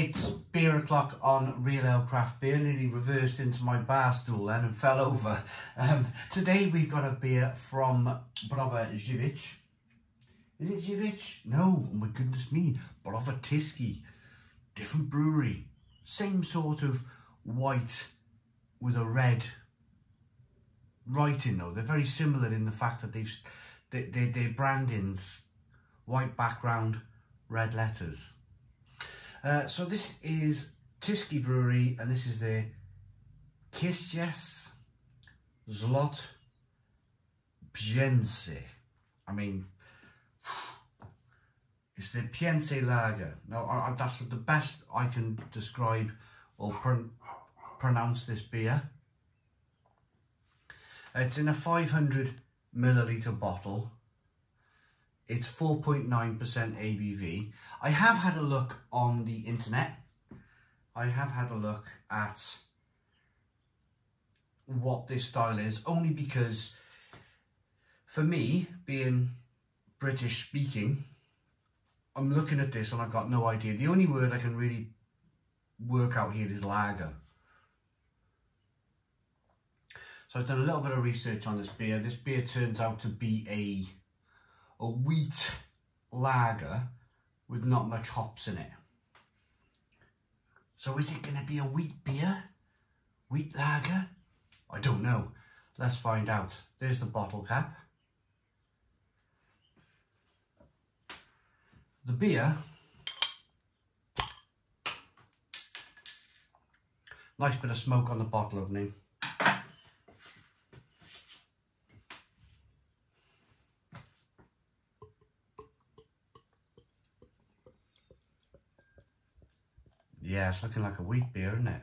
It's beer o'clock on Real Ale Craft Beer. Nearly reversed into my bar stool then and fell over. Um, today we've got a beer from Brother Żywiec. Is it Żywiec? No, oh my goodness me. Brother Tyskie. Different brewery. Same sort of white with a red writing though. They're very similar in the fact that they've, they, they, their brandings, white background, red letters. Uh, so this is Tyskie Brewery and this is the Kisjes Zlot Piense. I mean, it's the Piense Lager. Now, I, I, that's the best I can describe or pr pronounce this beer. It's in a 500 milliliter bottle it's 4.9% ABV. I have had a look on the internet. I have had a look at what this style is, only because for me, being British speaking, I'm looking at this and I've got no idea. The only word I can really work out here is lager. So I've done a little bit of research on this beer. This beer turns out to be a a wheat lager with not much hops in it. So is it going to be a wheat beer? Wheat lager? I don't know. Let's find out. There's the bottle cap. The beer. Nice bit of smoke on the bottle opening. Yeah, it's looking like a wheat beer, isn't it?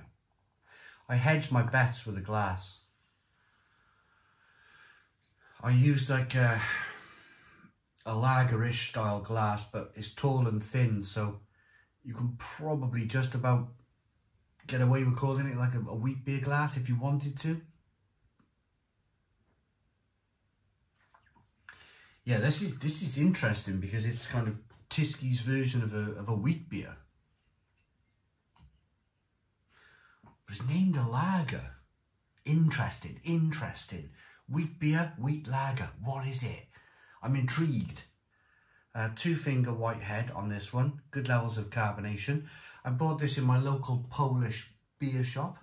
I hedged my bets with a glass. I used like a, a lagerish style glass, but it's tall and thin, so you can probably just about get away with calling it like a, a wheat beer glass if you wanted to. Yeah, this is this is interesting because it's kind of Tyskie's version of a of a wheat beer. It's named a lager. Interesting, interesting. Wheat beer, wheat lager. What is it? I'm intrigued. Uh, two finger white head on this one. Good levels of carbonation. I bought this in my local Polish beer shop.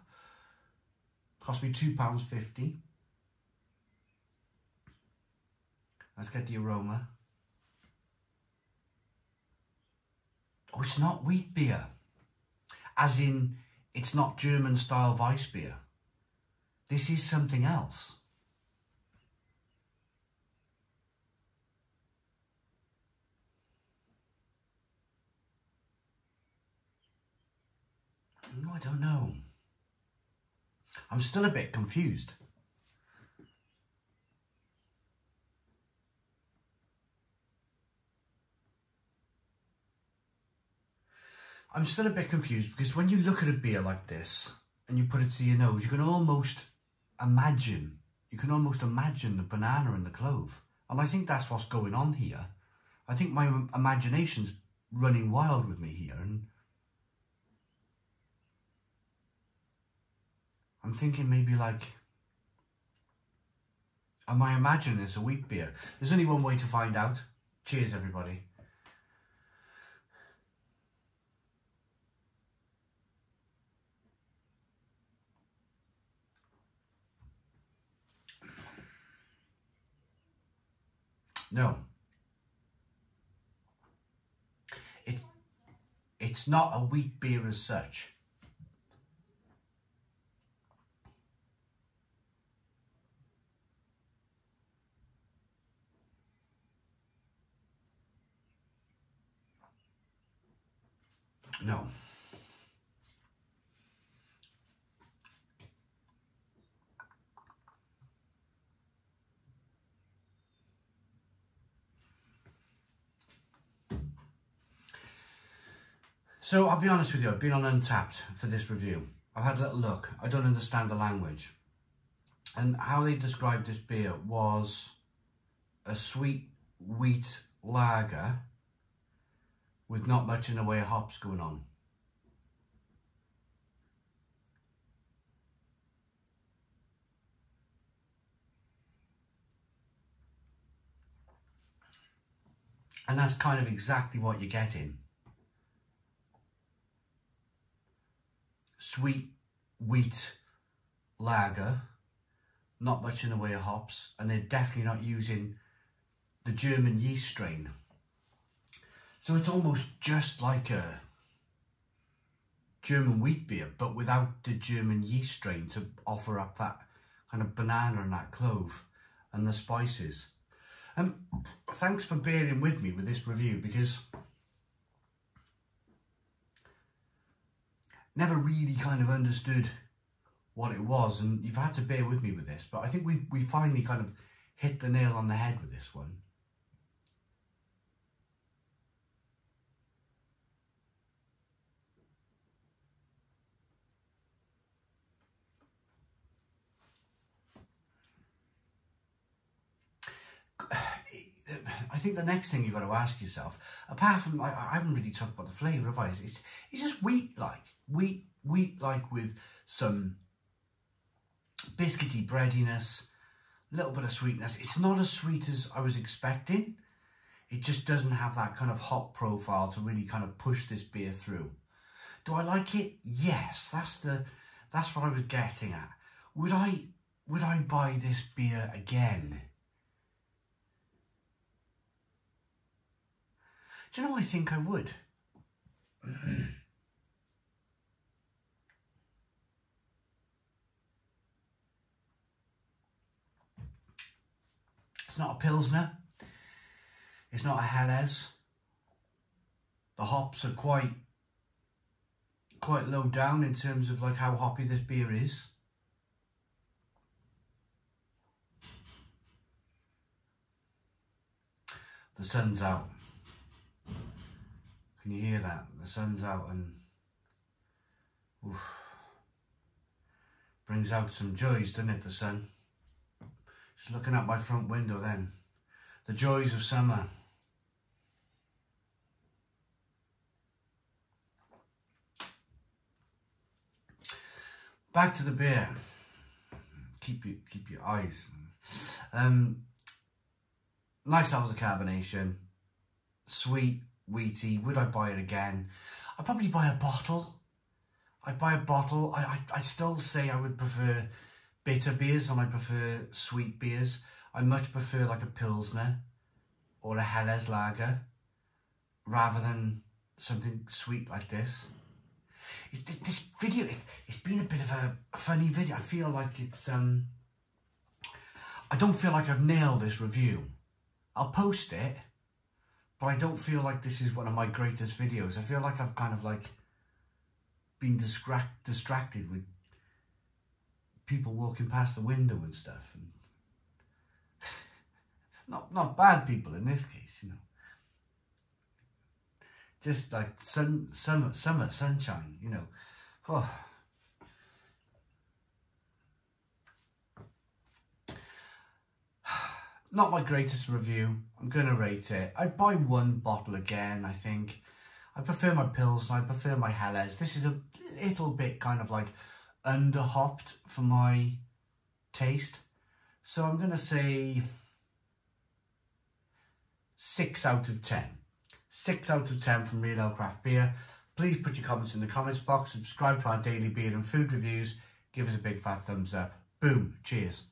Cost me £2.50. Let's get the aroma. Oh, it's not wheat beer. As in, it's not German style Weissbier. This is something else. Hmm, I don't know. I'm still a bit confused. I'm still a bit confused because when you look at a beer like this and you put it to your nose, you can almost imagine, you can almost imagine the banana and the clove. And I think that's what's going on here. I think my imagination's running wild with me here. And I'm thinking maybe like, am I imagining it's a wheat beer? There's only one way to find out. Cheers, everybody. No. It, it's not a wheat beer as such. No. So I'll be honest with you, I've been on Untappd for this review. I've had a little look. I don't understand the language. And how they described this beer was a sweet wheat lager with not much in the way of hops going on. And that's kind of exactly what you're getting. Sweet wheat lager, not much in the way of hops, and they're definitely not using the German yeast strain. So it's almost just like a German wheat beer, but without the German yeast strain to offer up that kind of banana and that clove and the spices. And um, thanks for bearing with me with this review because never really kind of understood what it was and you've had to bear with me with this but I think we, we finally kind of hit the nail on the head with this one. I think the next thing you've got to ask yourself, apart from, I, I haven't really talked about the flavour of ice, it's, it's just wheat-like. Wheat, wheat-like with some biscuity breadiness, a little bit of sweetness. It's not as sweet as I was expecting. It just doesn't have that kind of hop profile to really kind of push this beer through. Do I like it? Yes, that's the that's what I was getting at. Would I would I buy this beer again? Do you know, I think I would. it's not a Pilsner. It's not a Helles. The hops are quite quite low down in terms of like how hoppy this beer is. The sun's out. Can you hear that? The sun's out and oof, brings out some joys, doesn't it, the sun? Just looking out my front window then. The joys of summer. Back to the beer. Keep your, keep your eyes. Um, nice levels of carbonation. Sweet, wheaty. Would I buy it again? I'd probably buy a bottle. I'd buy a bottle. I, I, I still say I would prefer bitter beers and I prefer sweet beers. I much prefer like a Pilsner or a Helles Lager rather than something sweet like this. It, this video, it, it's been a bit of a, a funny video. I feel like it's, um, I don't feel like I've nailed this review. I'll post it but I don't feel like this is one of my greatest videos. I feel like I've kind of like been distract distracted with people walking past the window and stuff. And not not bad people in this case, you know. Just like sun, summer, summer, sunshine, you know. Oh. not my greatest review. I'm going to rate it. I'd buy one bottle again, I think. I prefer my Pils I prefer my Helles. This is a little bit kind of like under hopped for my taste. So I'm going to say 6 out of 10. 6 out of 10 from Real Ale Craft Beer. Please put your comments in the comments box. Subscribe to our daily beer and food reviews. Give us a big fat thumbs up. Boom. Cheers.